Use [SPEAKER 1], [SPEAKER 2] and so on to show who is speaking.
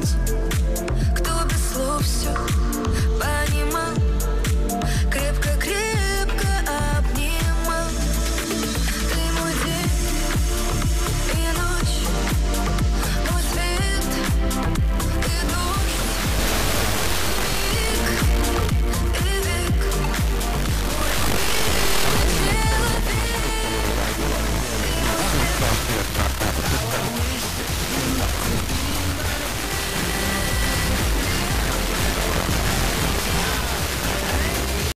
[SPEAKER 1] Podcast.